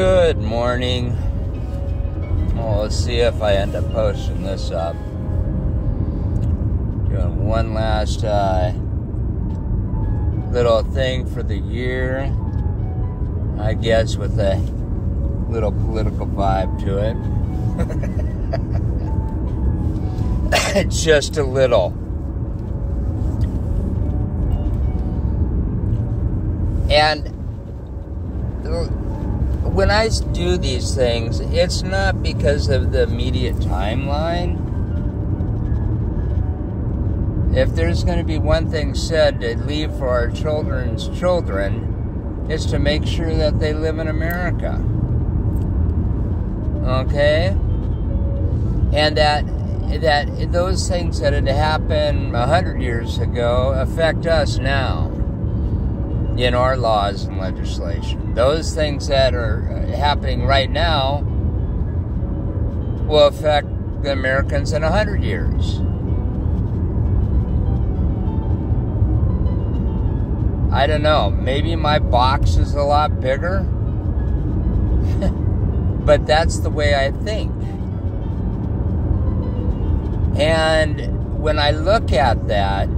Good morning. Well, let's see if I end up posting this up. Doing one last uh, little thing for the year, I guess, with a little political vibe to it. Just a little. And when I do these things, it's not because of the immediate timeline. If there's going to be one thing said to leave for our children's children, it's to make sure that they live in America. Okay? And that that those things that had happened a hundred years ago affect us now in our laws and legislation. Those things that are uh, happening right now will affect the Americans in a hundred years. I don't know. Maybe my box is a lot bigger. but that's the way I think. And when I look at that,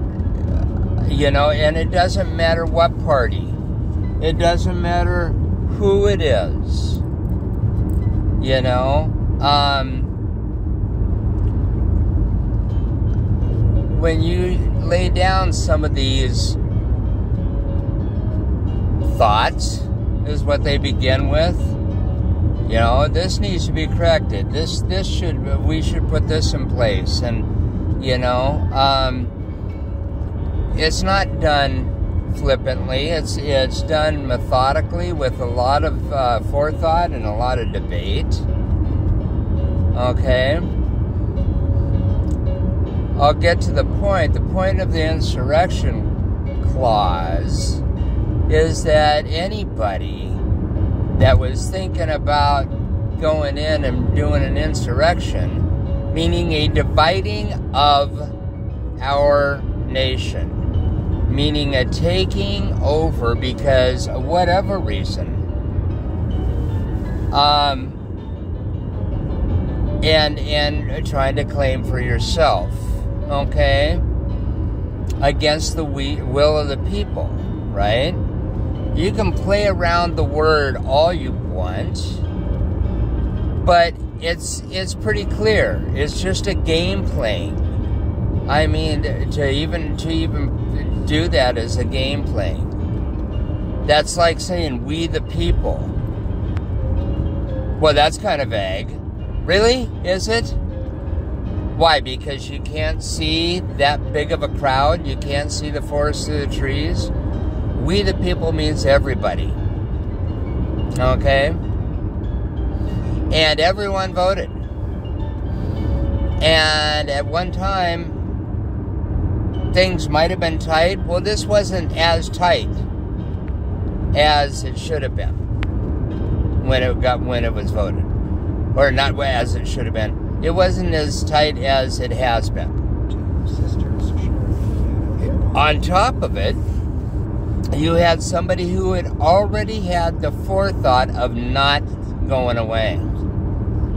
you know, and it doesn't matter what party, it doesn't matter who it is, you know. Um, when you lay down some of these thoughts, is what they begin with. You know, this needs to be corrected. This, this should, we should put this in place, and you know, um, it's not done flippantly. It's it's done methodically with a lot of uh, forethought and a lot of debate. Okay. I'll get to the point. The point of the insurrection clause is that anybody that was thinking about going in and doing an insurrection, meaning a dividing of our nation, meaning a taking over because of whatever reason. Um, and and trying to claim for yourself, okay, against the will of the people, right? You can play around the word all you want, but it's it's pretty clear. It's just a game playing. I mean, to even to even do that as a game playing. That's like saying we the people. Well, that's kind of vague. Really? Is it? Why? Because you can't see that big of a crowd? You can't see the forest through the trees? We the people means everybody. Okay? And everyone voted. And at one time, things might have been tight. Well, this wasn't as tight as it should have been when it got when it was voted, or not as it should have been. It wasn't as tight as it has been. On top of it, you had somebody who had already had the forethought of not going away.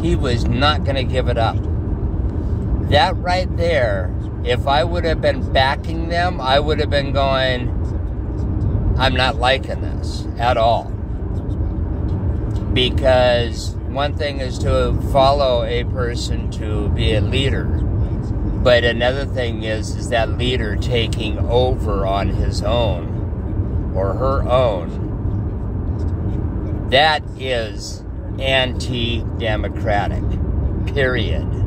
He was not going to give it up. That right there if I would have been backing them, I would have been going, I'm not liking this at all. Because one thing is to follow a person to be a leader, but another thing is is that leader taking over on his own or her own. That is anti-democratic. Period.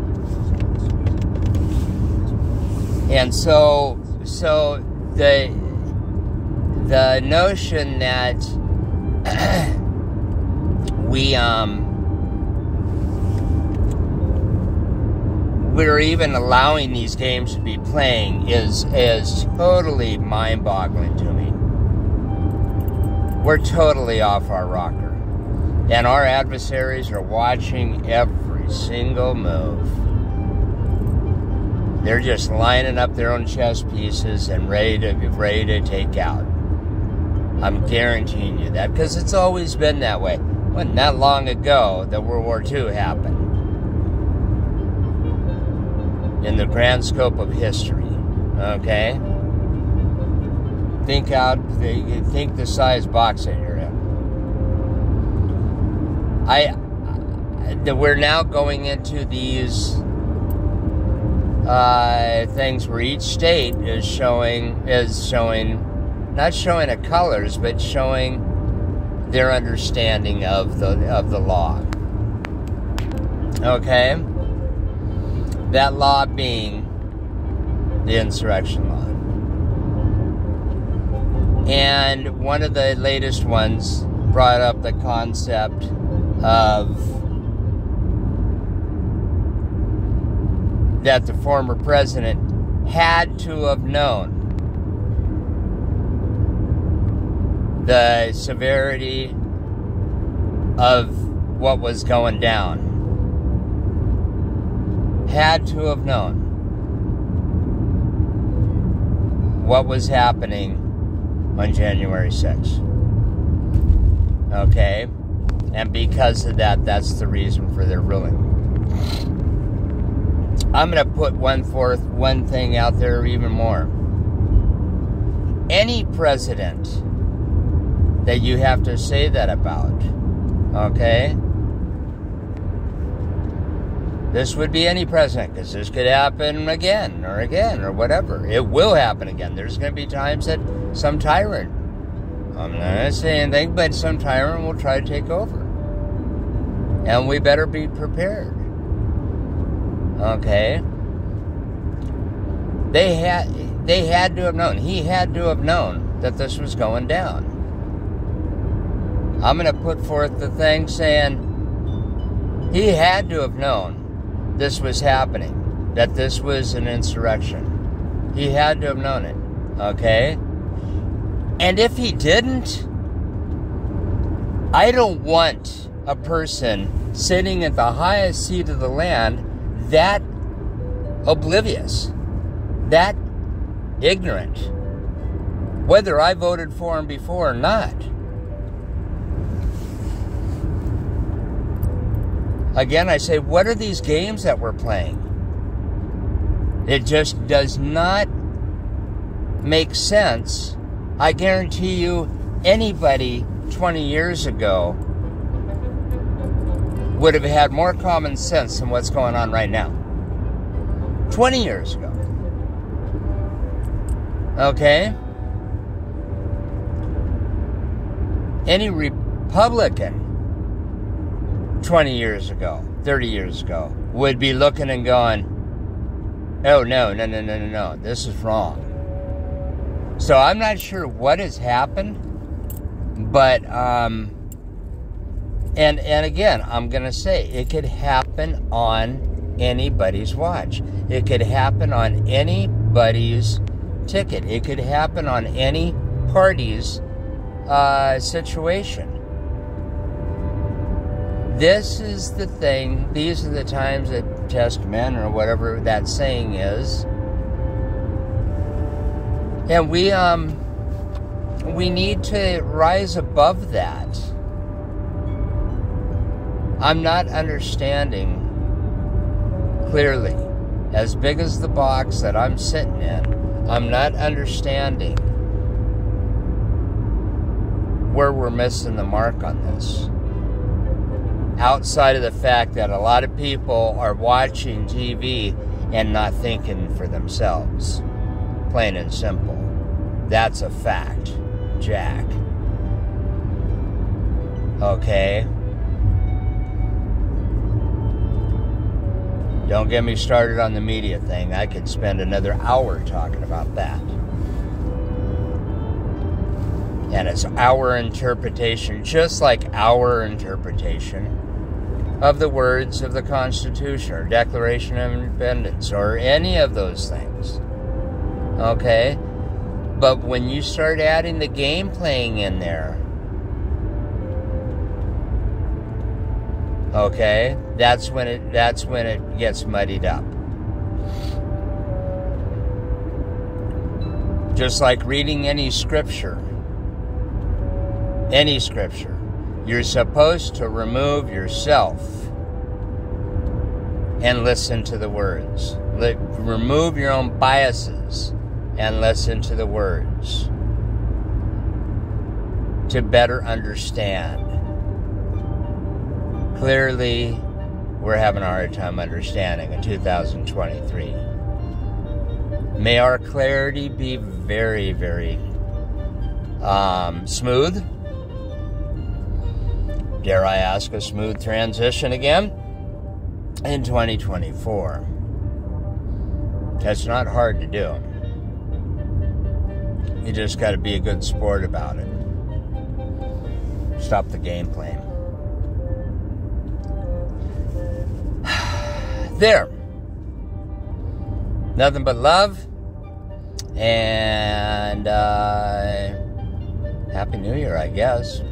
And so, so the the notion that we um we're even allowing these games to be playing is is totally mind-boggling to me. We're totally off our rocker. And our adversaries are watching every single move. They're just lining up their own chess pieces and ready to ready to take out. I'm guaranteeing you that because it's always been that way. wasn't that long ago that World War II happened. In the grand scope of history, okay? Think out, think the size box that you're in. I, we're now going into these uh, things where each state is showing is showing not showing the colors, but showing their understanding of the of the law. Okay, that law being the insurrection law, and one of the latest ones brought up the concept of that the former president had to have known the severity of what was going down. Had to have known what was happening on January 6th. Okay? And because of that, that's the reason for their ruling. I'm going to put one forth, one thing out there even more. Any president that you have to say that about. Okay? This would be any president because this could happen again or again or whatever. It will happen again. There's going to be times that some tyrant, I'm not going to say anything, but some tyrant will try to take over. And we better be prepared. Okay? They had they had to have known. He had to have known that this was going down. I'm going to put forth the thing saying he had to have known this was happening, that this was an insurrection. He had to have known it, okay? And if he didn't, I don't want a person sitting at the highest seat of the land that oblivious, that ignorant, whether I voted for him before or not. Again, I say, what are these games that we're playing? It just does not make sense. I guarantee you, anybody 20 years ago would have had more common sense than what's going on right now. 20 years ago. Okay? Any Republican 20 years ago, 30 years ago, would be looking and going, oh, no, no, no, no, no, no, this is wrong. So I'm not sure what has happened, but, um, and, and again, I'm going to say it could happen on anybody's watch. It could happen on anybody's ticket. It could happen on any party's uh, situation. This is the thing, these are the times that test men, or whatever that saying is. And we, um, we need to rise above that. I'm not understanding clearly. As big as the box that I'm sitting in, I'm not understanding where we're missing the mark on this outside of the fact that a lot of people are watching TV and not thinking for themselves. Plain and simple. That's a fact, Jack. Okay? Don't get me started on the media thing. I could spend another hour talking about that. And it's our interpretation, just like our interpretation of the words of the Constitution or Declaration of Independence or any of those things. Okay? But when you start adding the game playing in there, okay, that's when it that's when it gets muddied up. Just like reading any scripture. Any scripture You're supposed to remove yourself and listen to the words. Let, remove your own biases and listen to the words to better understand. Clearly, we're having a hard time understanding in 2023. May our clarity be very, very um, smooth. Dare I ask a smooth transition again in 2024? That's not hard to do. You just got to be a good sport about it. Stop the game plan. There. Nothing but love. And uh, Happy New Year, I guess.